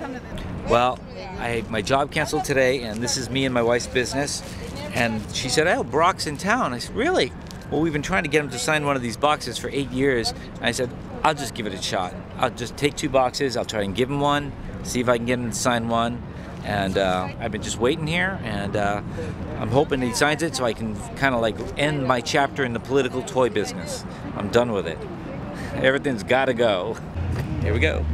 Have? Well, I my job canceled today, and this is me and my wife's business. And she said, "Oh, Barack's in town." I said, "Really?" Well, we've been trying to get him to sign one of these boxes for eight years. And I said, "I'll just give it a shot. I'll just take two boxes. I'll try and give him one, see if I can get him to sign one." And uh, I've been just waiting here, and uh, I'm hoping he signs it so I can kind of like end my chapter in the political toy business. I'm done with it. Everything's got to go. Here we go.